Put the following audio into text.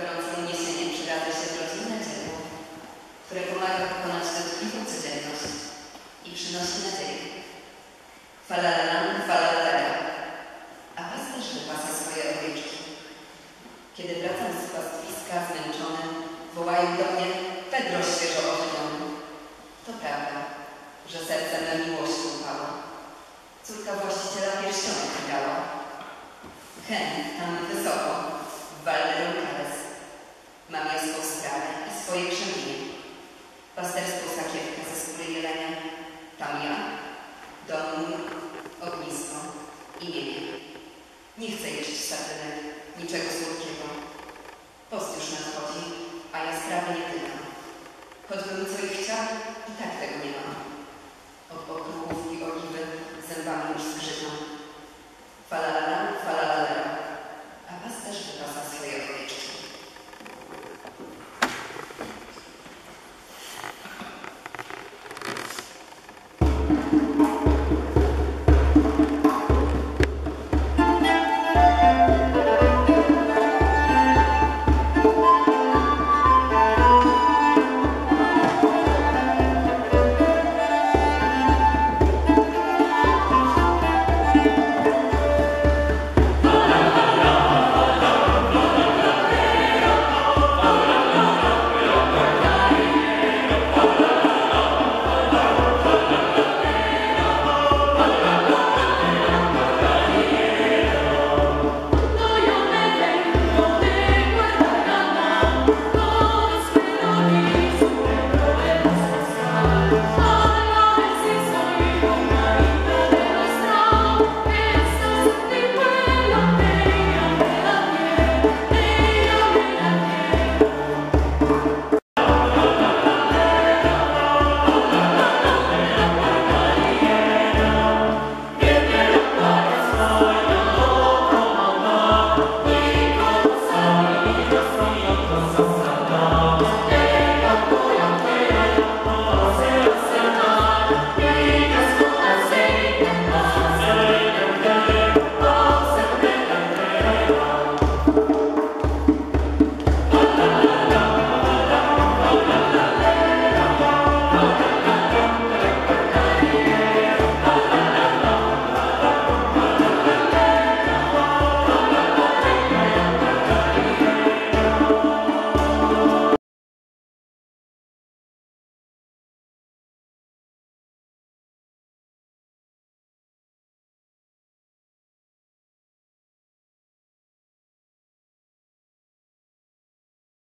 Gorącemu niesieniem przydadzą się rodzinne dzieło, które pomaga pokonać dotkliwą codzienność i przynosi nadzieję. Falalam, falalera. A pasterz wypasa swoje owieczki. Kiedy wracam z pastwiska zmęczony, wołają do mnie Pedro świeżo ożywiony. To prawda, że serce na miłość upało. Córka właściciela pierścionek dała. Hen, tam Nie chcę jeść sardynek, niczego słodkiego. Post już nadchodzi, a ja sprawy nie tykam. Choćbym co